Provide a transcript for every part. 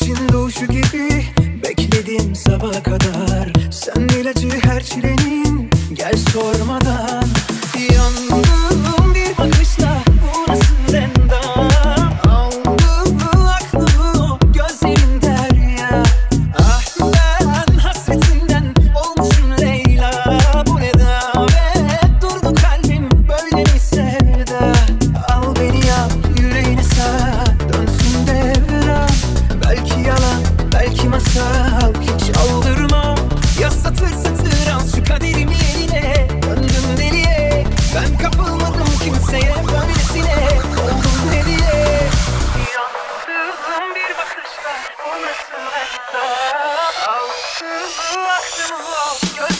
Güneşin doğuşu gibi Bekledim sabaha kadar. Luxembourg.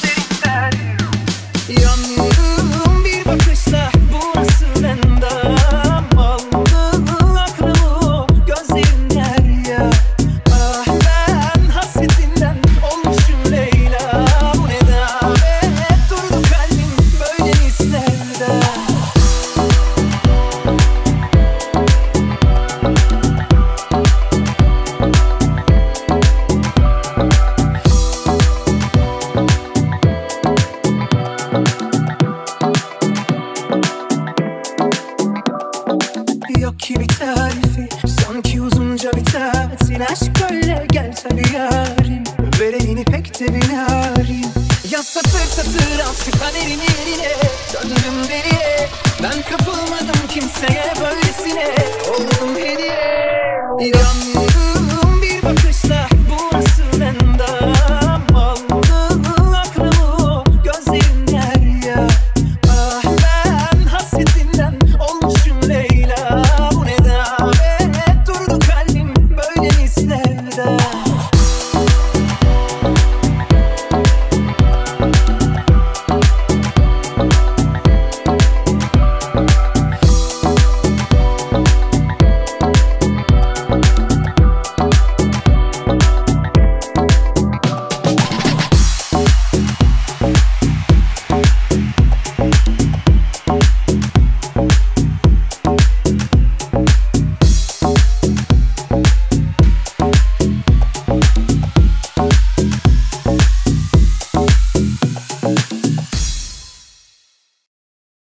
yok ki bir tarifi Sanki uzunca bir tatil Aşk öyle gel tabi yarim. Vereyini pek de binarim Ya satır satır astı kaderin yerine. Döndüm deliye Ben kapılmadım kimseye böylesine. Oldum hediye İnan